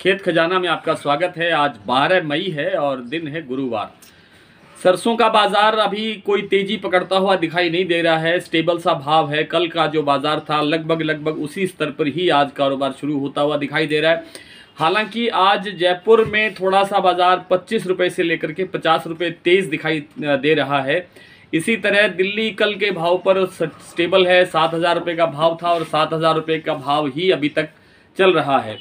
खेत खजाना में आपका स्वागत है। आज 12 मई है और दिन है गुरुवार। सरसों का बाज़ार अभी कोई तेज़ी पकड़ता हुआ दिखाई नहीं दे रहा है। स्टेबल सा भाव है। कल का जो बाज़ार था, लगभग लगभग उसी स्तर पर ही आज कारोबार शुरू होता हुआ दिखाई दे रहा है। हालाँकि आज जयपुर में थोड़ा सा बाज़ार पच्चीस रुपये से लेकर के पचास रुपये तेज दिखाई दे रहा है। इसी तरह दिल्ली कल के भाव पर स्टेबल है। सात हज़ार रुपये का भाव था और सात हज़ार रुपये का भाव ही अभी तक चल रहा है।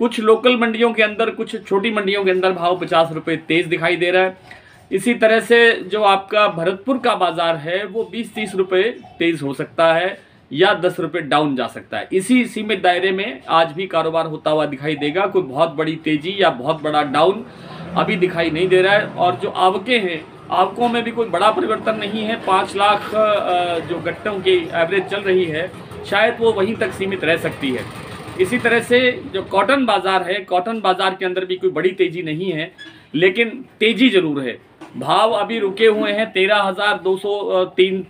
कुछ लोकल मंडियों के अंदर, कुछ छोटी मंडियों के अंदर भाव पचास रुपये तेज़ दिखाई दे रहा है। इसी तरह से जो आपका भरतपुर का बाज़ार है, वो बीस तीस रुपये तेज़ हो सकता है या दस रुपये डाउन जा सकता है। इसी सीमित दायरे में आज भी कारोबार होता हुआ दिखाई देगा। कोई बहुत बड़ी तेज़ी या बहुत बड़ा डाउन अभी दिखाई नहीं दे रहा है। और जो आवकें हैं, आवकों में भी कोई बड़ा परिवर्तन नहीं है। पाँच लाख जो गट्टों की एवरेज चल रही है, शायद वो वहीं तक सीमित रह सकती है। इसी तरह से जो कॉटन बाज़ार है कॉटन बाज़ार के अंदर भी कोई बड़ी तेज़ी नहीं है, लेकिन तेज़ी ज़रूर है। भाव अभी रुके हुए हैं तेरह हज़ार दो सौ तीन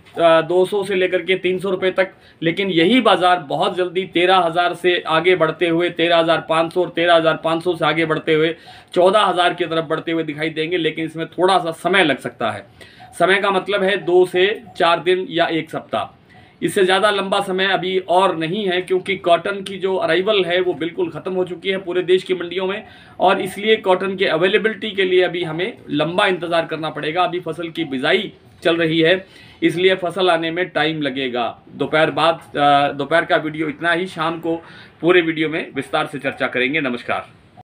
दो सौ से लेकर के तीन सौ रुपये तक, लेकिन यही बाज़ार बहुत जल्दी तेरह हज़ार से आगे बढ़ते हुए, तेरह हज़ार पाँच सौ और तेरह हज़ार पाँच सौ से आगे बढ़ते हुए, चौदह हज़ार की तरफ़ बढ़ते हुए दिखाई देंगे, लेकिन इसमें थोड़ा सा समय लग सकता है। समय का मतलब है दो से चार दिन या एक सप्ताह। इससे ज़्यादा लंबा समय अभी और नहीं है, क्योंकि कॉटन की जो अराइवल है, वो बिल्कुल ख़त्म हो चुकी है पूरे देश की मंडियों में, और इसलिए कॉटन के अवेलेबिलिटी के लिए अभी हमें लंबा इंतज़ार करना पड़ेगा। अभी फ़सल की बिजाई चल रही है, इसलिए फ़सल आने में टाइम लगेगा। दोपहर बाद दोपहर का वीडियो इतना ही, शाम को पूरे वीडियो में विस्तार से चर्चा करेंगे। नमस्कार।